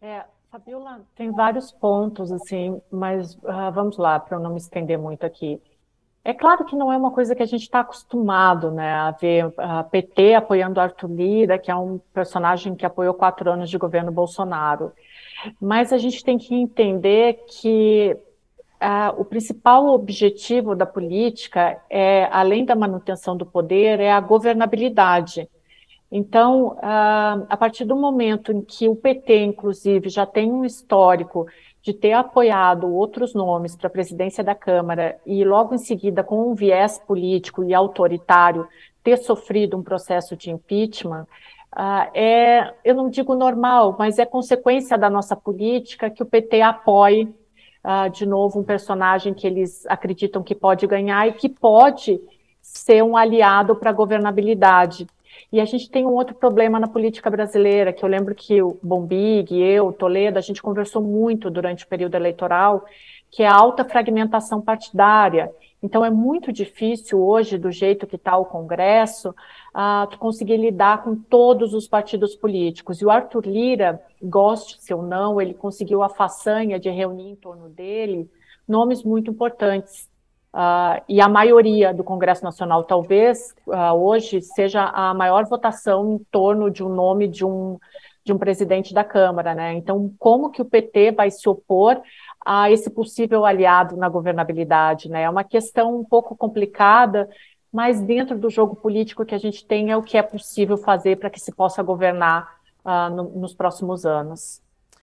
É, Fabiola, tem vários pontos, assim, mas uh, vamos lá, para eu não me estender muito aqui. É claro que não é uma coisa que a gente está acostumado, né, a ver a PT apoiando Arthur Lira, que é um personagem que apoiou quatro anos de governo Bolsonaro. Mas a gente tem que entender que uh, o principal objetivo da política é, além da manutenção do poder, é a governabilidade. Então, a partir do momento em que o PT, inclusive, já tem um histórico de ter apoiado outros nomes para a presidência da Câmara e logo em seguida, com um viés político e autoritário, ter sofrido um processo de impeachment, é, eu não digo normal, mas é consequência da nossa política que o PT apoie de novo um personagem que eles acreditam que pode ganhar e que pode ser um aliado para a governabilidade. E a gente tem um outro problema na política brasileira, que eu lembro que o Bombig, eu, Toledo, a gente conversou muito durante o período eleitoral, que é a alta fragmentação partidária. Então é muito difícil hoje, do jeito que está o Congresso, uh, conseguir lidar com todos os partidos políticos. E o Arthur Lira, goste-se ou não, ele conseguiu a façanha de reunir em torno dele nomes muito importantes. Uh, e a maioria do Congresso Nacional, talvez, uh, hoje, seja a maior votação em torno de um nome de um, de um presidente da Câmara. Né? Então, como que o PT vai se opor a esse possível aliado na governabilidade? Né? É uma questão um pouco complicada, mas dentro do jogo político que a gente tem é o que é possível fazer para que se possa governar uh, no, nos próximos anos.